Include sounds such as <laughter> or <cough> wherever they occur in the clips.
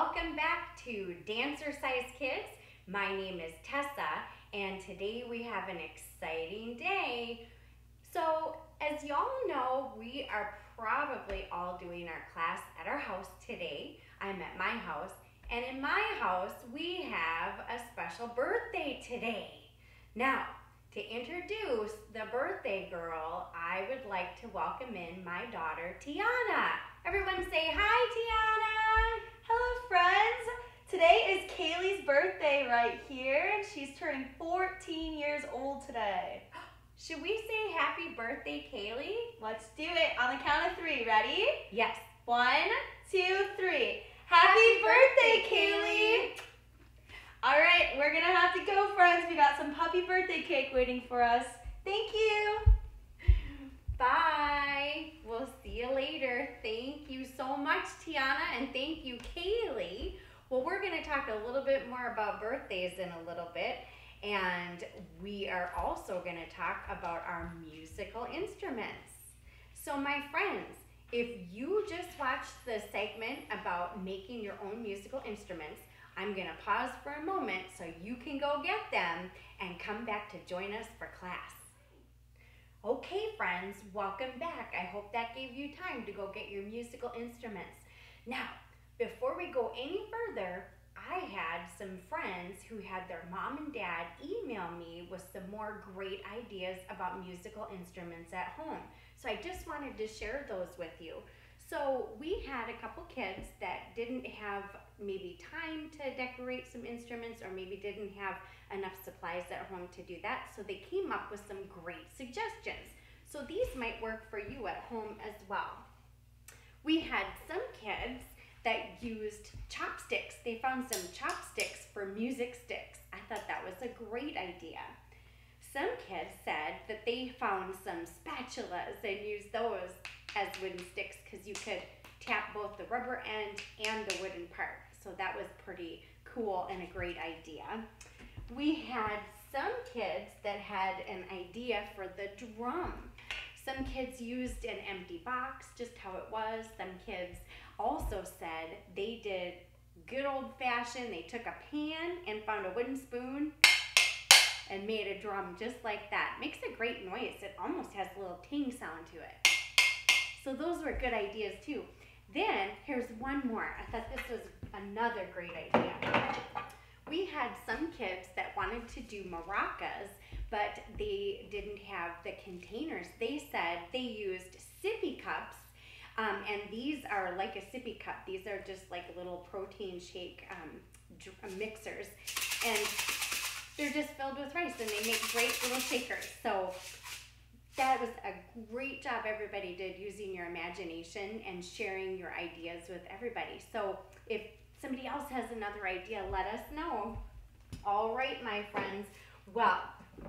welcome back to Dancercise Kids. My name is Tessa, and today we have an exciting day. So, as y'all know, we are probably all doing our class at our house today. I'm at my house, and in my house, we have a special birthday today. Now, to introduce the birthday girl, I would like to welcome in my daughter, Tiana. Everyone say hi, Tiana. Hello, friends. Today is Ceili's birthday right here, and she's turning 14 years old today. <gasps> Should we say happy birthday, Ceili? Let's do it on the count of three. Ready? Yes. One, two, three. Happy, happy birthday, birthday, Ceili! All right, we're gonna have to go, friends. We got some puppy birthday cake waiting for us. Thank you. Bye. We'll see you later. Thank you so much, Tiana, and thank you, Ceili. Well, we're going to talk a little bit more about birthdays in a little bit, and we are also going to talk about our musical instruments. So, my friends, if you just watched the segment about making your own musical instruments, I'm going to pause for a moment so you can go get them and come back to join us for class. Okay, friends, welcome back. I hope that gave you time to go get your musical instruments. Now, before we go any further, I had some friends who had their mom and dad email me with some more great ideas about musical instruments at home. So I just wanted to share those with you. So we had a couple kids that didn't have maybe time to decorate some instruments or maybe didn't have enough supplies at home to do that. So they came up with some great suggestions. So these might work for you at home as well. We had some kids that used chopsticks. They found some chopsticks for music sticks. I thought that was a great idea. Some kids said that they found some spatulas and used those as wooden sticks because you could tap both the rubber end and the wooden part. So that was pretty cool and a great idea. We had some kids that had an idea for the drum. Some kids used an empty box, just how it was. Some kids also said they did good old fashioned, they took a pan and found a wooden spoon and made a drum just like that. Makes a great noise. It almost has a little ting sound to it. So those were good ideas too. Then here's one more. I thought this was another great idea. We had some kids that wanted to do maracas, but they didn't have the containers. They said they used sippy cups, um, and these are like a sippy cup. These are just like little protein shake um, uh, mixers, and they're just filled with rice, and they make great little shakers. So that was a great job everybody did using your imagination and sharing your ideas with everybody. So if somebody else has another idea, let us know. All right, my friends. Well,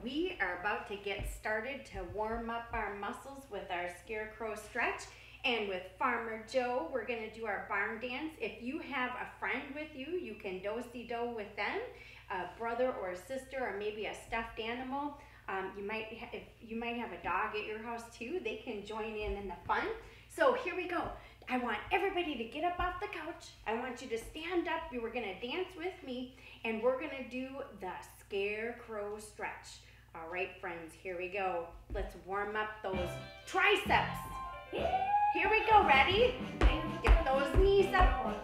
we are about to get started to warm up our muscles with our scarecrow stretch. And with Farmer Joe, we're to do our barn dance. If you have a friend with you, you can do-si-do with them, a brother or a sister, or maybe a stuffed animal. Um, you might if you might have a dog at your house too. They can join in in the fun. So here we go. I want everybody to get up off the couch. I want you to stand up. You were gonna dance with me, and we're gonna do the scarecrow stretch. All right, friends, here we go. Let's warm up those triceps. Here we go, ready? Get those knees up.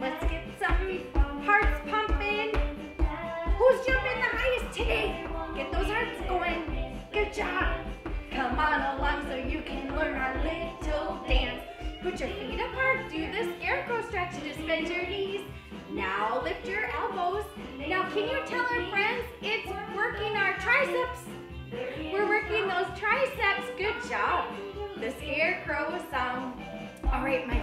Let's get some hearts pumping. Who's jumping the highest today? Get those hearts going. Good job. Come on along so you can learn our little dance. Put your feet apart. Do the scarecrow stretch. Just bend your knees. Now lift your elbows. Now can you tell our friends it's working our triceps? We're working those triceps. Good job. The scarecrow song. All right, my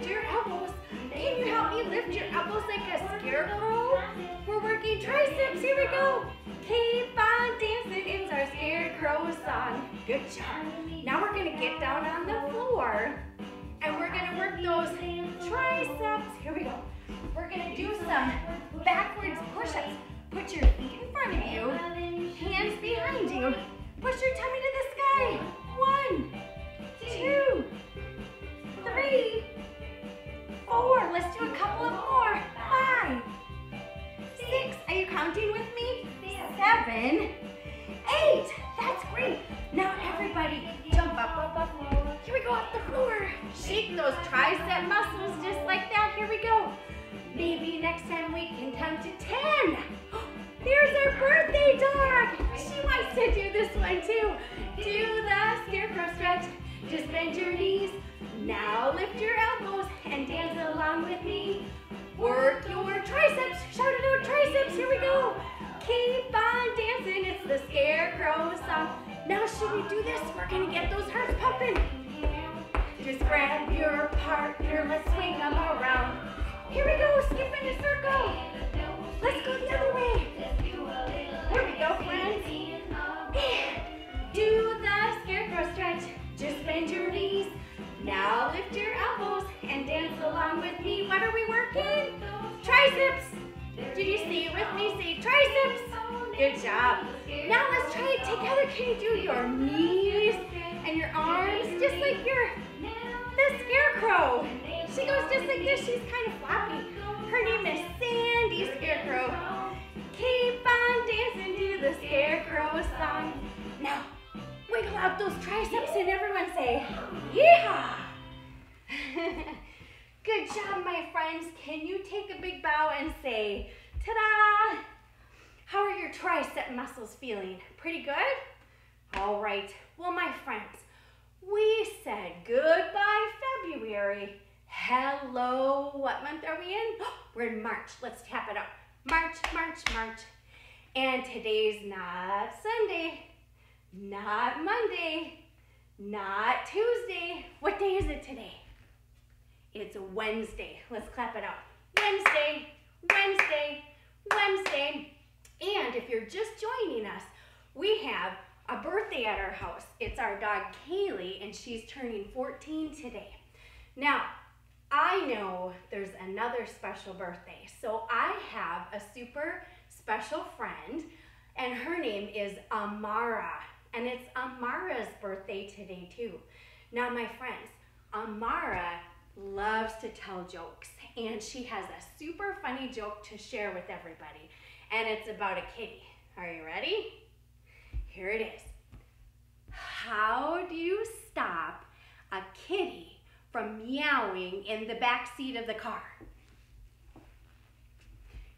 lift your elbows. Can you help me lift your elbows like a scarecrow? We're working triceps. Here we go. Keep on dancing. It's our scarecrow song. Good job. Now we're going to get down on the floor and we're going to work those triceps. Here we go. We're gonna do some backwards push-ups. Put your feet in front of you, hands behind you. Push your tummy to the sky. One, two, three, four. Let's do a couple of more. Five, six. Are you counting with me? Seven, eight. That's great. Now everybody jump up, up, up. Here we go off the floor. Shake those tricep muscles just like that. Here we go. Maybe next time we can count to 10. <gasps> There's our birthday dog. She wants to do this one too. Do the scarecrow stretch. Just bend your knees. Now lift your elbows and dance along with me. Work your triceps. Shout it out, triceps. Here we go. Keep on dancing. It's the scarecrow song. Now should we do this? We're gonna get those hearts pumping. Just grab your partner. Let's swing them around. Here we go. Skip in a circle. Let's go the other way. Here we go, friends. Do the scarecrow stretch. Just bend your knees. Now lift your elbows and dance along with me. What are we working? Triceps. Did you say it with me? Say triceps. Good job. Now let's try it together. Can you do your knees and your arms just like your the scarecrow? She goes just like this. She's kind of floppy. Her name is Sandy Scarecrow. Keep on dancing to the scarecrow song. Now, out those triceps and everyone say, Yeehaw! <laughs> Good job, my friends. Can you take a big bow and say, ta-da? How are your tricep muscles feeling? Pretty good? All right. Well, my friends, we said goodbye February. Hello, what month are we in? <gasps> We're in March. Let's tap it up. March, March, March. And today's not Sunday, not Monday, not Tuesday. What day is it today? It's Wednesday. Let's clap it out. Wednesday, Wednesday, Wednesday. And if you're just joining us, we have a birthday at our house. It's our dog Ceili, and she's turning 14 today. Now, I know there's another special birthday, so I have a super special friend, and her name is Amara, and it's Amara's birthday today, too. Now, my friends, Amara loves to tell jokes, and she has a super funny joke to share with everybody, and it's about a kitty. Are you ready? Here it is. How do you stop a kitty from meowing in the back seat of the car?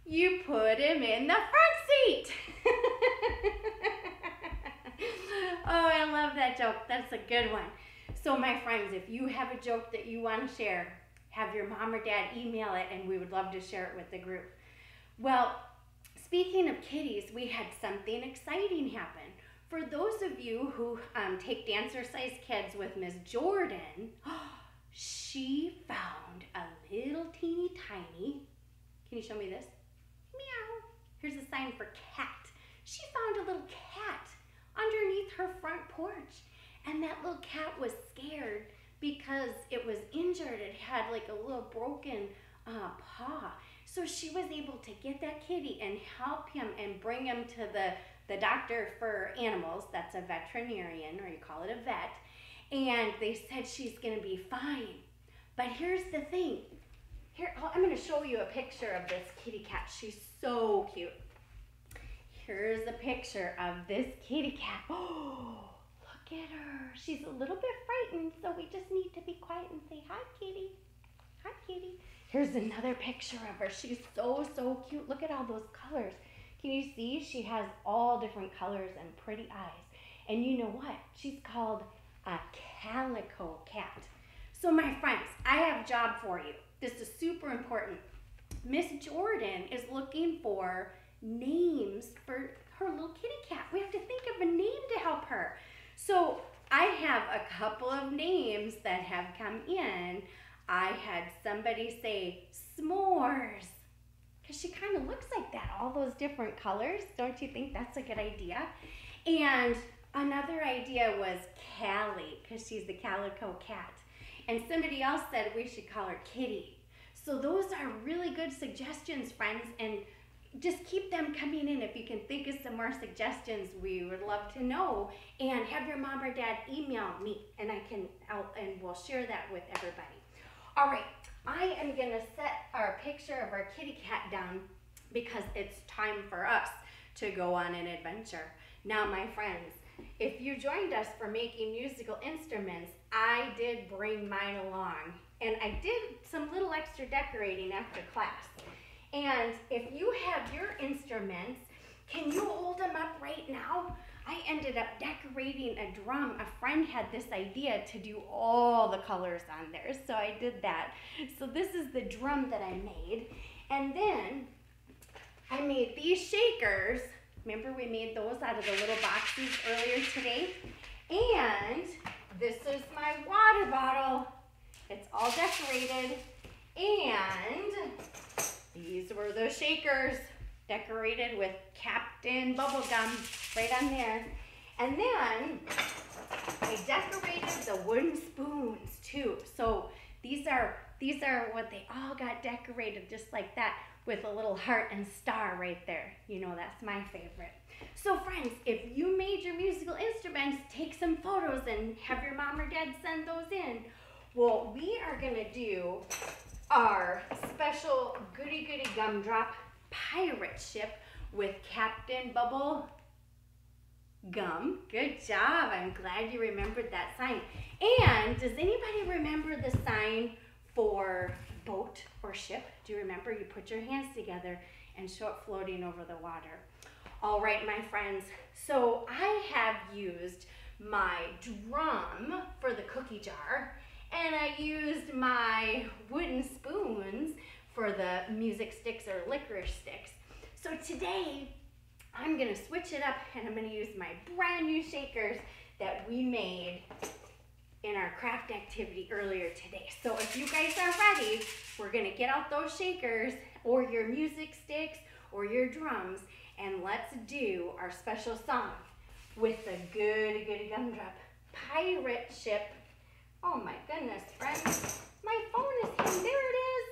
You put him in the front seat. <laughs> <laughs> oh, I love that joke. That's a good one. So, my friends, if you have a joke that you want to share, have your mom or dad email it, and we would love to share it with the group. Well, speaking of kitties, we had something exciting happen. For those of you who um, take Dancercise Kids with Ms. Jordan, <gasps> she found a little teeny tiny, can you show me this? Meow. Here's a sign for cat. She found a little cat underneath her front porch. And that little cat was scared because it was injured. It had like a little broken uh, paw. So she was able to get that kitty and help him and bring him to the, the doctor for animals. That's a veterinarian, or you call it a vet. And they said she's going to be fine. But here's the thing. Here, oh, I'm going to show you a picture of this kitty cat. She's so cute. Here's a picture of this kitty cat. Oh, <gasps> look at her. She's a little bit frightened, so we just need to be quiet and say, hi, kitty. Hi, kitty. Here's another picture of her. She's so, so cute. Look at all those colors. Can you see? She has all different colors and pretty eyes. And you know what? She's called a calico cat. So my friends, I have a job for you. This is super important. Miss Jordan is looking for names for her little kitty cat. We have to think of a name to help her. So I have a couple of names that have come in. I had somebody say s'mores because she kind of looks like that, all those different colors. Don't you think that's a good idea? And another idea was Callie because she's the calico cat. And somebody else said we should call her Kitty. So those are really good suggestions, friends. And just keep them coming in. If you can think of some more suggestions, we would love to know. And have your mom or dad email me, and I can out and we'll share that with everybody. All right, I am gonna set our picture of our kitty cat down because it's time for us to go on an adventure. Now, my friends, if you joined us for making musical instruments, I did bring mine along, and I did some little extra decorating after class. And if you have your instruments, can you hold them up right now? I ended up decorating a drum. A friend had this idea to do all the colors on there, so I did that. So this is the drum that I made. And then I made these shakers. Remember we made those out of the little boxes earlier today? And this is my water bottle. It's all decorated. And these were the shakers decorated with Captain Bubblegum right on there. And then I decorated the wooden spoons too. So these are these are what they all got decorated just like that with a little heart and star right there. You know, that's my favorite. So friends, if you made your musical instruments, take some photos and have your mom or dad send those in. Well, we are gonna do our special Goody Goody Gumdrop pirate ship with Captain Bubble Gum. Good job. I'm glad you remembered that sign. And does anybody remember the sign for boat or ship? Do you remember? You put your hands together and show it floating over the water. All right, my friends. So I have used my drum for the cookie jar and I used my wooden spoons for the music sticks or licorice sticks. So today, I'm gonna switch it up and I'm gonna use my brand new shakers that we made in our craft activity earlier today. So if you guys are ready, we're gonna get out those shakers or your music sticks or your drums and let's do our special song with the Goody Goody Gumdrop Pirate Ship Oh my goodness, friends. My phone is here. There it is.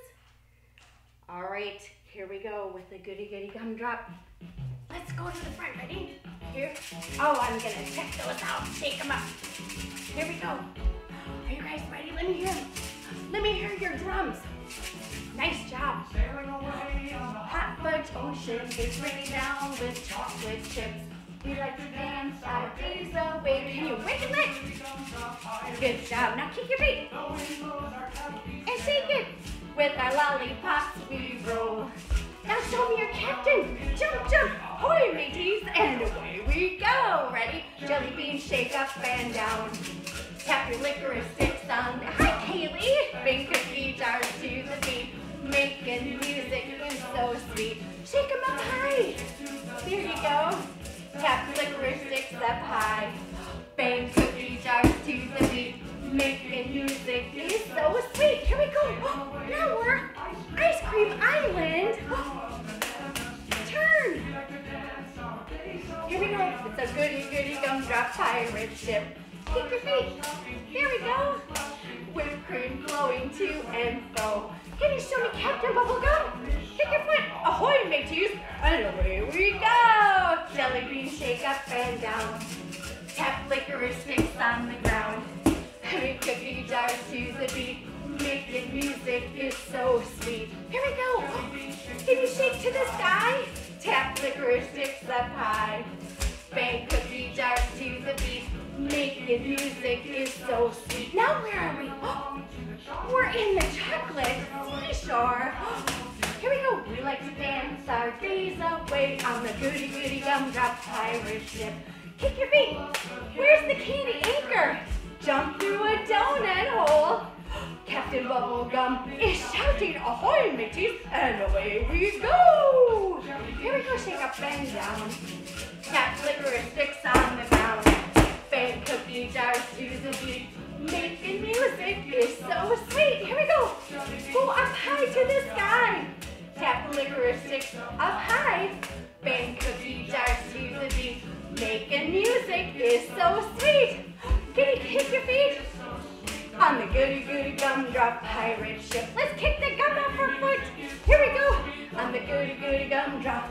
All right, here we go with the goody goody gumdrop. Let's go to the front. Ready? Here. Oh, I'm gonna check those out. Shake them up. Here we go. Are you guys ready? Let me hear. Let me hear your drums. Nice job. Hot fudge ocean is raining down with chocolate chips. We like to dance our days away. Can you wiggle it? Good job. Now kick your feet. And shake it. With our lollipops we roll. Now show me your captain. Jump, jump. Hoy, mateys. And away we go. Ready? Jelly bean, shake up and down. Tap your licorice sticks on. Hi, Ceili. Bring cookie jars to the beat. Making music is so sweet. Shake them up high. There you go. Tap licorice up high. Bang cookie jars to the beat. Making music is so sweet. Here we go. Oh, now we're Ice Cream Island. <gasps> Turn. Here we go. It's a goody goody gumdrop pirate ship. Kick your feet. There we go. Whipped cream flowing to and fro. Can you show me Captain Bubblegum? Kick your foot. Ahoy, mateys. And away we go. Jelly bean shake up and down. Tap licorice sticks on the ground. Make cookie jars to the beat. Making music is so sweet. Here we go. Can you shake to the sky? Tap licorice sticks up high. Bang cookie jars to the beat. Making music is so sweet. Now where are we? Oh, we're in the chocolate seashore. <gasps> Here we go. We like to dance our days away on the goody goody gumdrop pirate ship. Kick your feet. Where's the candy anchor? Jump through a donut hole. <gasps> Captain Bubblegum is shouting, ahoy, mateys, and away we go. Here we go, shake up and down. Tap licorice sticks on so oh, sweet. Here we go. Go up high to the sky. Tap licorice sticks up high. Bang cookie jars to the beat. Making music is so sweet. You kick your feet? on the goody goody gumdrop pirate ship. Let's kick the gum off our foot. Here we go on the goody goody gumdrop.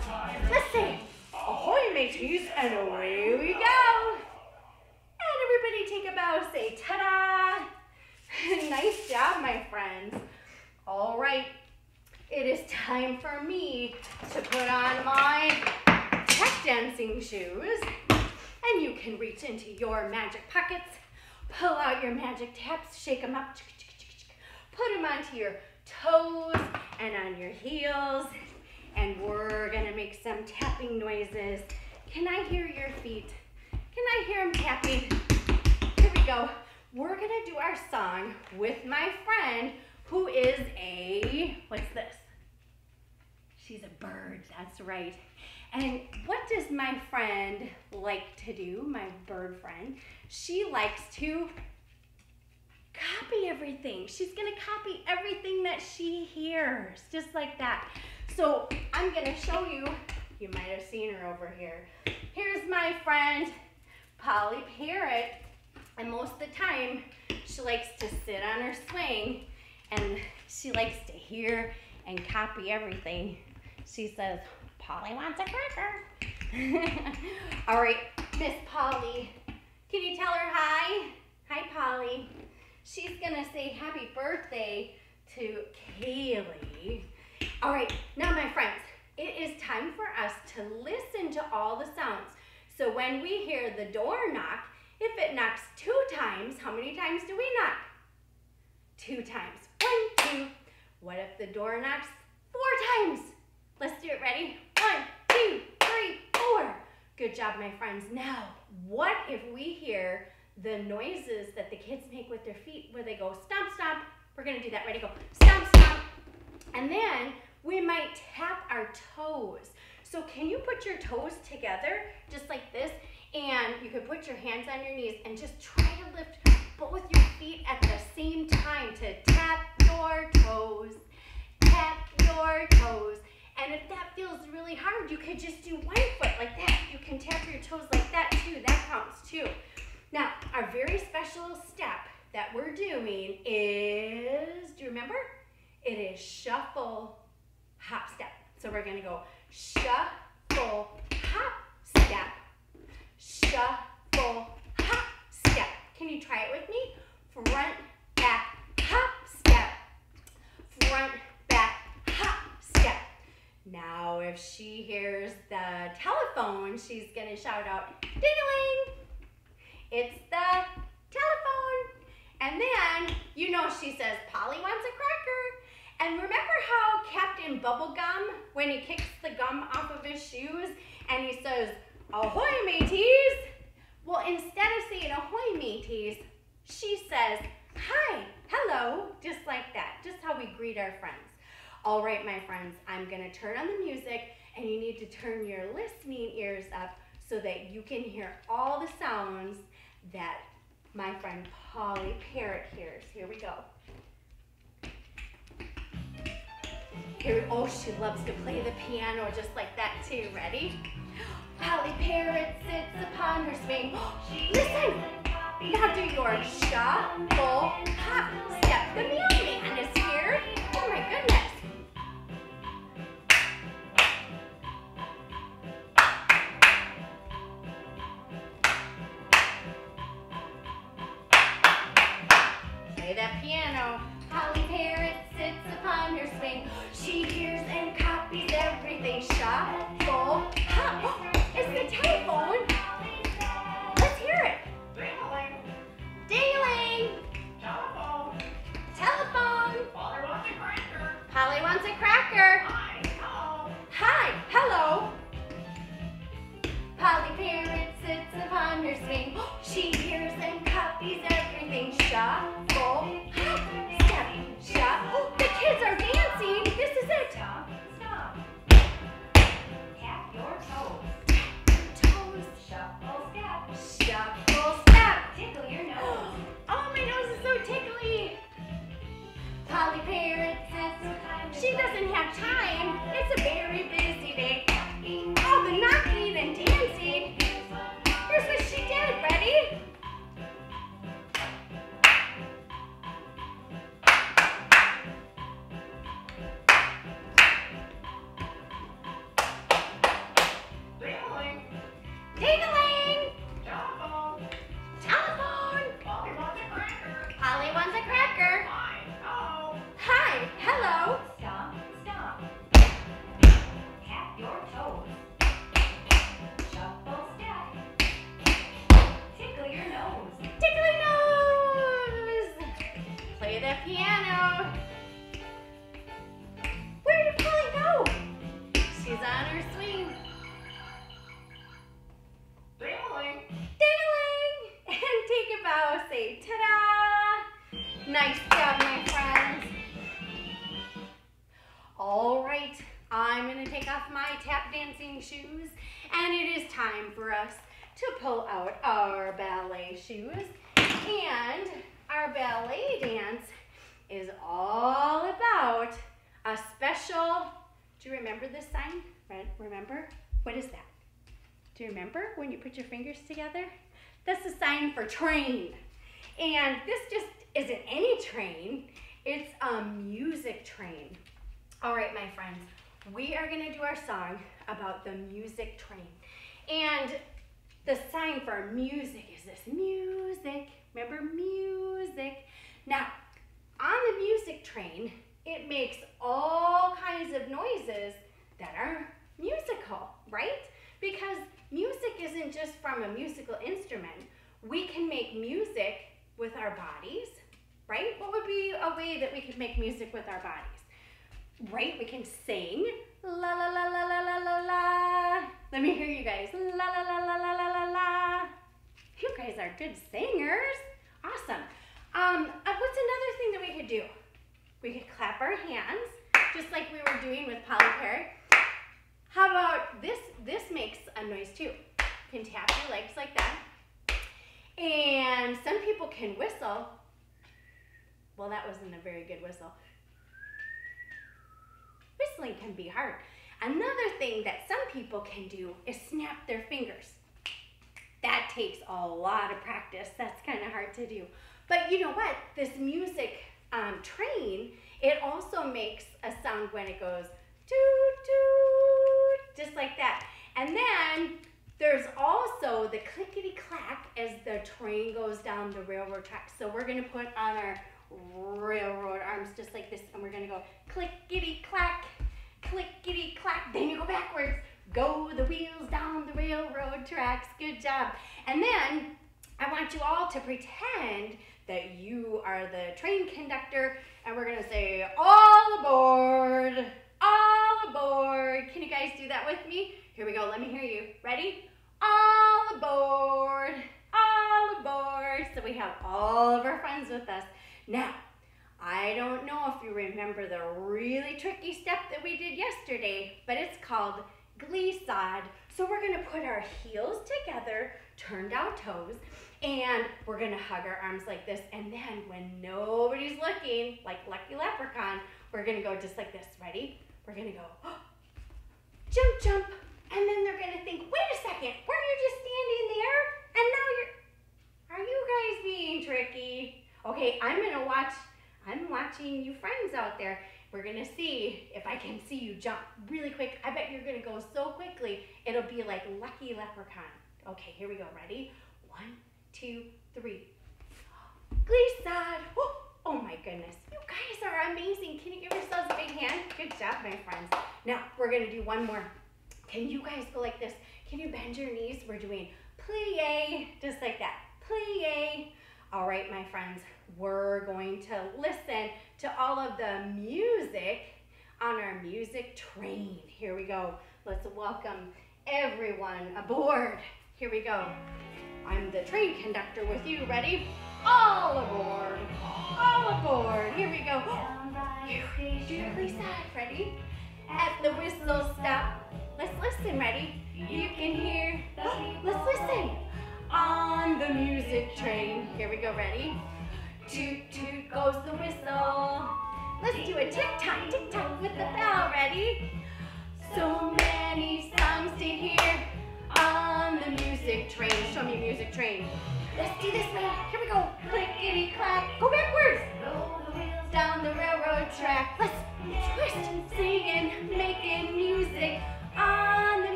Let's say, ahoy mateys, and away we go. And everybody take a bow, say ta-da. <laughs> nice job, my friends. All right, it is time for me to put on my tap dancing shoes. And you can reach into your magic pockets, pull out your magic taps, shake them up, put them onto your toes and on your heels. And we're gonna make some tapping noises. Can I hear your feet? Can I hear them tapping? We're gonna do our song with my friend who is a, what's this? She's a bird, that's right. And what does my friend like to do, my bird friend? She likes to copy everything. She's gonna copy everything that she hears, just like that. So I'm gonna show you, you might have seen her over here. Here's my friend, Polly Parrot. And most of the time, she likes to sit on her swing and she likes to hear and copy everything. She says, Polly wants a cracker. <laughs> All right, Miss Polly, can you tell her hi? Hi, Polly. She's gonna say happy birthday to Ceili. All right, now my friends, it is time for us to listen to all the sounds. So when we hear the door knock, if it knocks two times, how many times do we knock? Two times. One, two. What if the door knocks four times? Let's do it. Ready? One, two, three, four. Good job, my friends. Now, what if we hear the noises that the kids make with their feet where they go stomp, stomp? We're to do that. Ready? Go stomp, stomp. And then we might tap our toes. So can you put your toes together just like this? And you can put your hands on your knees and just try to lift both your feet at the same time to tap your toes, tap your toes. And if that feels really hard, you could just do one foot like that. You can tap your toes like that too. That counts too. Now, our very special step that we're doing is, do you remember? It is shuffle, hop, step. So we're gonna go shuffle, hop, shuffle, hop, step. Can you try it with me? Front, back, hop, step, front, back, hop, step. now, if she hears the telephone, she's gonna shout out, ding It's the telephone. And then, you know, she says, Polly wants a cracker. And remember how Captain Bubblegum, when he kicks the gum off of his shoes and he says, Ahoy, mateys! Well, instead of saying ahoy, mateys, she says, Hi, hello, just like that, just how we greet our friends. All right, my friends, I'm gonna turn on the music and you need to turn your listening ears up so that you can hear all the sounds that my friend Polly Parrot hears. Here we go. Here, oh, she loves to play the piano just like that too. Ready? Polly Parrot sits upon her swing. <gasps> Listen! Now do your shuffle, hop, step. The mailman is here. Oh my goodness. Play that piano. Polly Parrot sits upon her swing. She hears and copies everything. Shuffle, Holly wants a cracker. Remember? What is that? Do you remember when you put your fingers together? That's a sign for train. And this just isn't any train, it's a music train. All right, my friends, we are gonna do our song about the music train. And the sign for music is this music. Remember music? Now, on the music train, it makes all kinds of noises that are musical, right? Because music isn't just from a musical instrument. We can make music with our bodies, right? What would be a way that we could make music with our bodies? Right? We can sing. La la la la la la la la. Let me hear you guys. La la la la la la la la. You guys are good singers. Awesome. Um, uh, what's another thing that we could do? We could clap our hands, just like we were doing with Polly Perry. How about this? This makes a noise too. You can tap your legs like that. And some people can whistle. Well, that wasn't a very good whistle. Whistling can be hard. Another thing that some people can do is snap their fingers. That takes a lot of practice. That's kind of hard to do. But you know what? This music um, train, it also makes a sound when it goes toot toot, just like that. And then there's also the clickety clack as the train goes down the railroad tracks. So we're gonna put on our railroad arms just like this and we're gonna go clickety clack, clickety clack. Then you go backwards. Go the wheels down the railroad tracks. Good job. And then I want you all to pretend that you are the train conductor and we're gonna say, all aboard, all aboard. Can you guys do that with me? Here we go, let me hear you. Ready? All aboard, all aboard. So we have all of our friends with us. Now, I don't know if you remember the really tricky step that we did yesterday, but it's called glissade. So we're gonna put our heels together, turn down toes, and we're gonna hug our arms like this. And then when nobody's looking, like Lucky Leprechaun, we're gonna go just like this. Ready? We're gonna go, oh, <gasps> jump, jump. And then they're gonna think, wait a second, weren't you just standing there? And now you're, are you guys being tricky? Okay, I'm gonna watch, I'm watching you friends out there. We're gonna see if I can see you jump really quick. I bet you're gonna go so quickly, it'll be like Lucky Leprechaun. Okay, here we go, ready? One, two, three. <gasps> Glissade. <gasps> Oh my goodness. You guys are amazing. Can you give yourselves a big hand? Good job, my friends. Now, we're to do one more. Can you guys go like this? Can you bend your knees? We're doing plie, just like that. Plie. All right, my friends, we're going to listen to all of the music on our music train. Here we go. Let's welcome everyone aboard. Here we go. I'm the train conductor with you. Ready? All aboard. All aboard. Here we go. Do side. Ready? At the whistle stop. Let's listen. Ready? You can hear. Let's listen. On the music train. Here we go. Ready? Toot toot goes the whistle. Let's do a tick tock, tick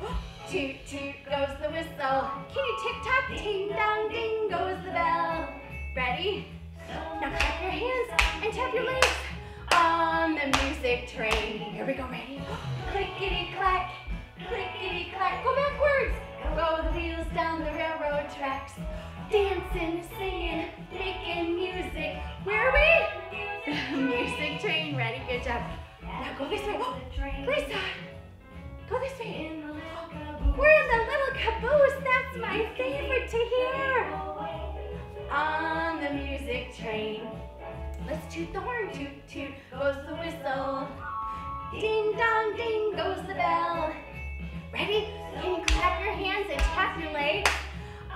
go. <gasps> Toot toot goes the whistle. You tick tock? Ting dong ding goes the bell. Ready? Now clap your hands and tap your legs on the music train. Here we go, ready? Clickety clack, clickety clack. Go backwards. Go the wheels down the railroad tracks. dancing, singing, making music. Where are we? <laughs> Music train. Ready? Good job. Now go this way. <gasps> Oh, Lisa, We're in the little caboose. That's my favorite to hear. On the music train. Let's toot the horn. Toot, toot goes the whistle. Ding dong ding goes the bell. Ready? Can you clap your hands and tap your legs?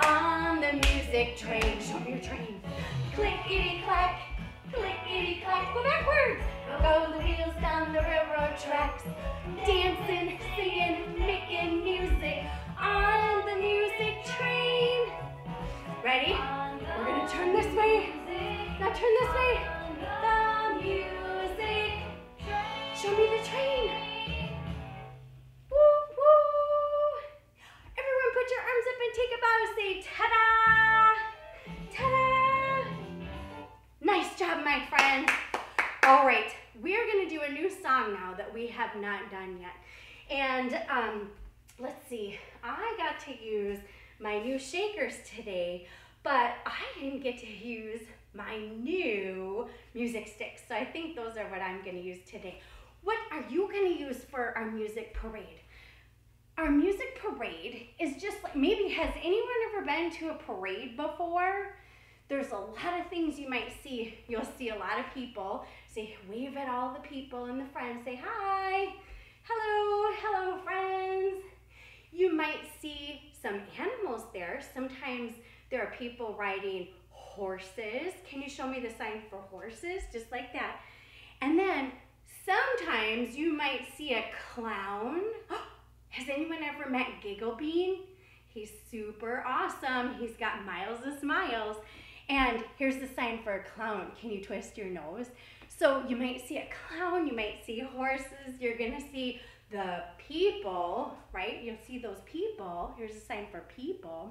On the music train. Show me your train. Clickety clack, clickety clack. Go backwards. Wheels down the railroad tracks. Dancing, singing, making music on the music train. Ready? We're gonna turn this way. Now turn this way. The music. Show me the train. Woo woo. Everyone put your arms up and take a bow. Say ta-da. Ta-da. Nice job, my friends. All right, we're gonna do a new song now that we have not done yet. And um, let's see, I got to use my new shakers today, but I didn't get to use my new music sticks. So I think those are what I'm gonna use today. What are you gonna use for our music parade? Our music parade is just like, maybe has anyone ever been to a parade before? There's a lot of things you might see. You'll see a lot of people. Say, wave at all the people and the friends. Say, hi, hello, hello, friends. You might see some animals there. Sometimes there are people riding horses. Can you show me the sign for horses? Just like that. And then sometimes you might see a clown. <gasps> Has anyone ever met Giggle Bean? He's super awesome. He's got miles of smiles. And here's the sign for a clown. Can you twist your nose? So you might see a clown, you might see horses, you're gonna see the people, right? You'll see those people. Here's a sign for people.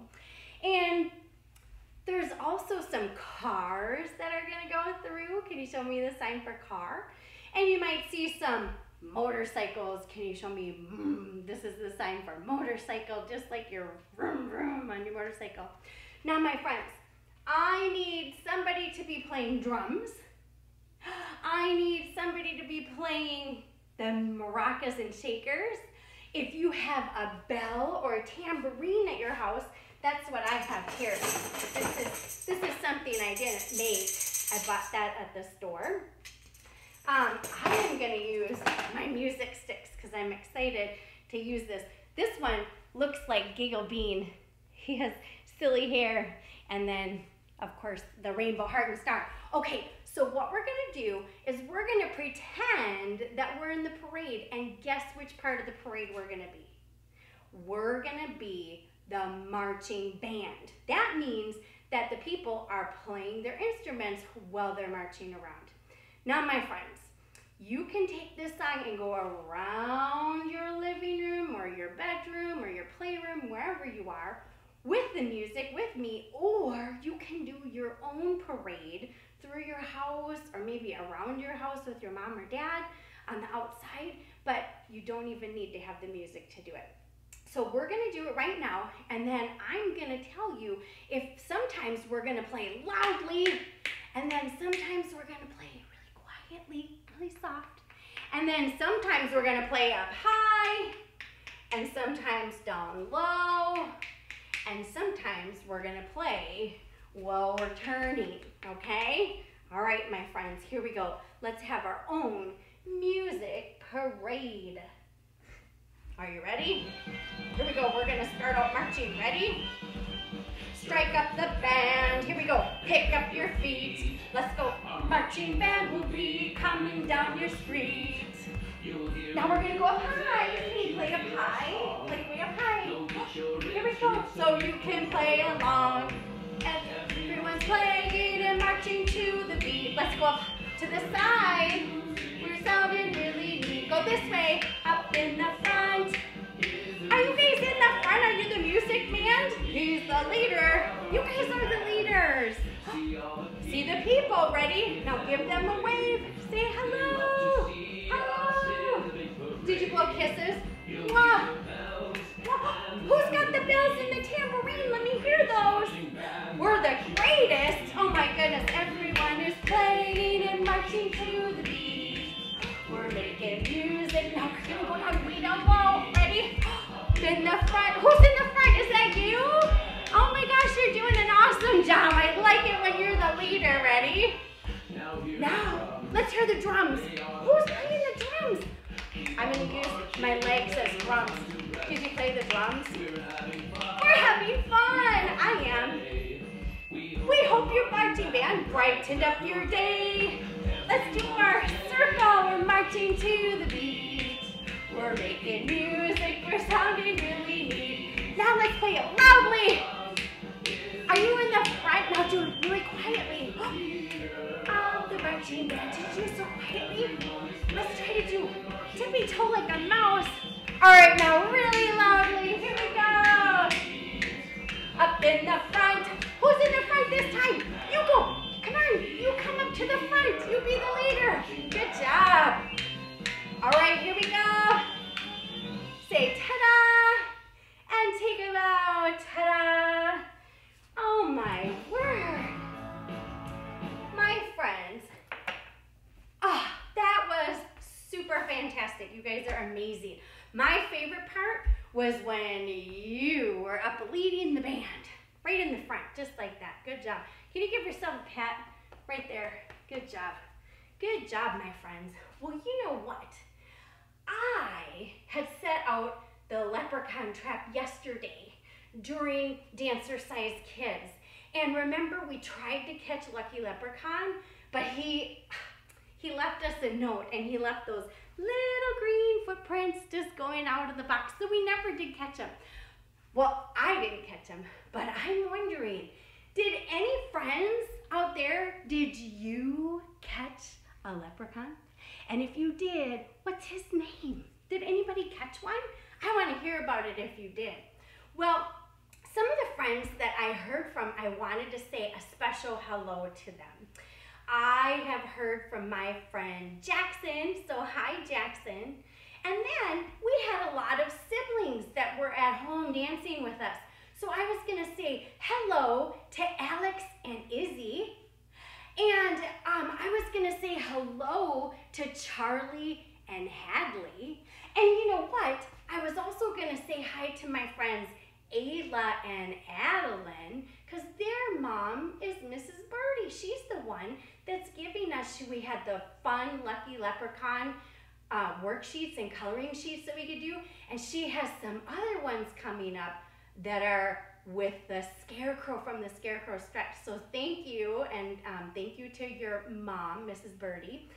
And there's also some cars that are gonna go through. Can you show me the sign for car? And you might see some motorcycles. Can you show me, mm, this is the sign for motorcycle, just like your vroom vroom on your motorcycle. Now my friends, I need somebody to be playing drums. I need somebody to be playing the maracas and shakers. If you have a bell or a tambourine at your house, that's what I have here. This is, this is something I didn't make. I bought that at the store. Um, I am gonna use my music sticks because I'm excited to use this. This one looks like Giggle Bean. <laughs> He has silly hair and then of course the rainbow heart and star. Okay, so what we're gonna do is we're gonna pretend that we're in the parade and guess which part of the parade we're gonna be. We're gonna be the marching band. That means that the people are playing their instruments while they're marching around. Now, my friends, you can take this song and go around your living room or your bedroom or your playroom, wherever you are, with the music with me, or you can do your own parade through your house or maybe around your house with your mom or dad on the outside, but you don't even need to have the music to do it. So we're gonna do it right now, and then I'm gonna tell you if sometimes we're gonna play loudly, and then sometimes we're gonna play really quietly, really soft, and then sometimes we're gonna play up high, and sometimes down low, and sometimes we're gonna play while we're turning, okay? All right, my friends, here we go. Let's have our own music parade. Are you ready? Here we go. We're to start out marching. Ready? Strike up the band. Here we go. Pick up your feet. Let's go. Marching band will be coming down your street. Now we're to go up high. Play up high? Play way up high. Here we go. So you can play along. Playing and marching to the beat. Let's go up to the side. We're sounding really neat. Go this way. Up in the front. Are you guys in the front? Are you the music man? He's the leader. You guys are the leaders. <gasps> See the people. Ready? Now give them a wave. Say hello. Hello. Did you blow kisses? Mwah. <gasps> Who's got the bells and the tambourine? Let me hear those right as everyone is playing and marching to the beat. We're making music now, we're going on, we don't know. Ready? In the front. Who's in the front? Is that you? Oh my gosh, you're doing an awesome job. I like it when you're the leader. Ready? Now, let's hear the drums. Who's playing the drums? I'm going to use my legs as drums. Did you play the drums? We're having fun. I am. We hope your marching band brightened up your day. Let's do our circle. We're marching to the beat. We're making music. We're sounding really neat. Now let's play it loudly. Are you in the front? Now do it really quietly. Oh, the marching band. Did you so quietly? Let's try to do tippy toe like a mouse. All right, now really loudly. Here we go. Up in the front. In the this time? You go. Come on. You come up to the front. You be the leader. Good job. All right, here we go. Say ta-da and take it out. Ta-da. Oh my word. My friends. Ah, that was super fantastic. You guys are amazing. My favorite part was when you were up leading the band, right in the front, just like that. Good job. Can you give yourself a pat right there? Good job. Good job, my friends. Well, you know what? I had set out the leprechaun trap yesterday during Dancercise Kids. And remember, we tried to catch Lucky Leprechaun, but he he left us a note and he left those little green footprints just going out of the box. So we never did catch him. Well, I didn't catch him, but I'm wondering, did any friends out there, did you catch a leprechaun? And if you did, what's his name? Did anybody catch one? I want to hear about it if you did. Well, some of the friends that I heard from, I wanted to say a special hello to them. I have heard from my friend Jackson, so hi Jackson. And then we had a lot of siblings that were at home dancing with us. So I was gonna say hello to Alex and Izzy. And um, I was gonna say hello to Charlie and Hadley. And you know what? I was also gonna say hi to my friends Ayla and Adeline, because their mom is Mrs. Birdie. She's the one that's giving us, we had the fun Lucky Leprechaun uh, worksheets and coloring sheets that we could do. And she has some other ones coming up that are with the scarecrow from the scarecrow stretch. So thank you, and um, thank you to your mom, Mrs. Birdie.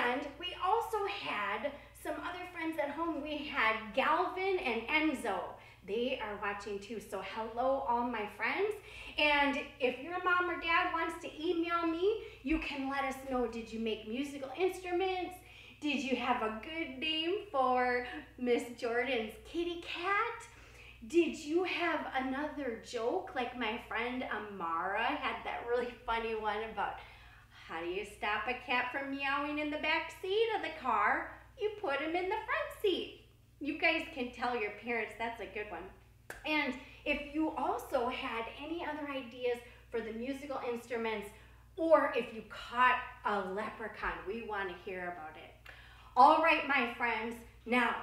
And we also had some other friends at home. We had Galvin and Enzo. They are watching too. So hello, all my friends. And if your mom or dad wants to email me, you can let us know. Did you make musical instruments? Did you have a good name for Miss Jordan's kitty cat? Did you have another joke like my friend Amara had that really funny one about how do you stop a cat from meowing in the back seat of the car? You put him in the front seat. You guys can tell your parents that's a good one. And if you also had any other ideas for the musical instruments, or if you caught a leprechaun, we want to hear about it. All right, my friends, now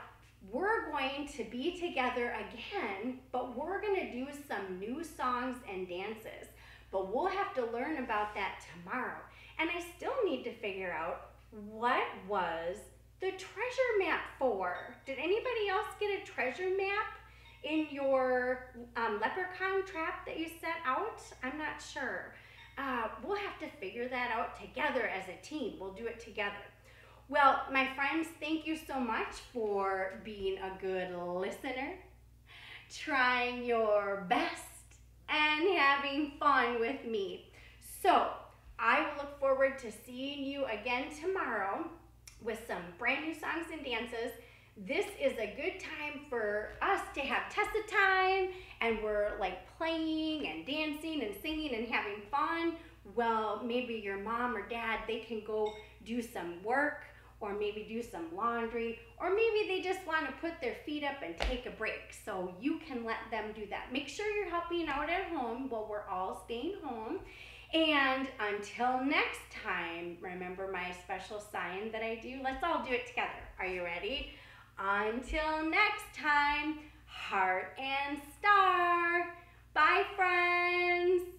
we're going to be together again, but we're going to do some new songs and dances. But we'll have to learn about that tomorrow. And I still need to figure out what was the treasure map for. Did anybody else get a treasure map in your um, leprechaun trap that you set out? I'm not sure. Uh, we'll have to figure that out together as a team. We'll do it together. Well, my friends, thank you so much for being a good listener, trying your best, and having fun with me. So, I will look forward to seeing you again tomorrow with some brand new songs and dances. This is a good time for us to have Tessa time and we're like playing and dancing and singing and having fun. Well, maybe your mom or dad, they can go do some work or maybe do some laundry, or maybe they just want to put their feet up and take a break. So you can let them do that. Make sure you're helping out at home while we're all staying home. And until next time, remember my special sign that I do? Let's all do it together. Are you ready? Until next time, heart and star. Bye, friends.